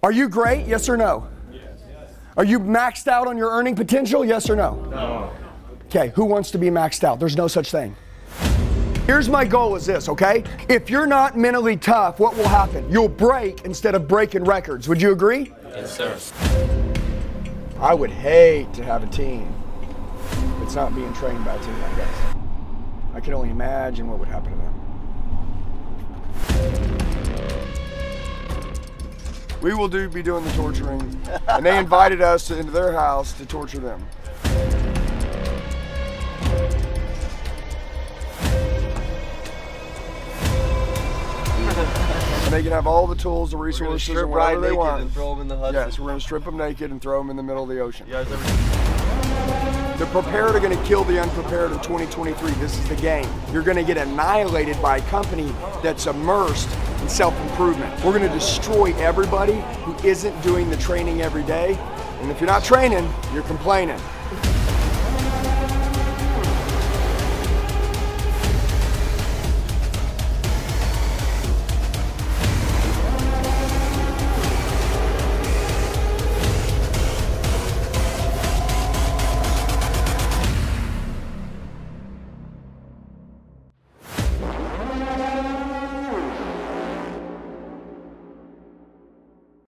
Are you great? Yes or no? Yes. Are you maxed out on your earning potential? Yes or no? No. Okay, who wants to be maxed out? There's no such thing. Here's my goal is this, okay? If you're not mentally tough, what will happen? You'll break instead of breaking records. Would you agree? Yes, sir. I would hate to have a team that's not being trained by a team like this. I can only imagine what would happen to them. We will do be doing the torturing, and they invited us into their house to torture them. And they can have all the tools, the resources, and whatever they want. And throw them in the Hudson. Yes, we're going to strip them naked and throw them in the middle of the ocean. You guys ever... The prepared are going to kill the unprepared in 2023. This is the game. You're going to get annihilated by a company that's immersed in self-improvement. We're to destroy everybody who isn't doing the training every day. And if you're not training, you're complaining.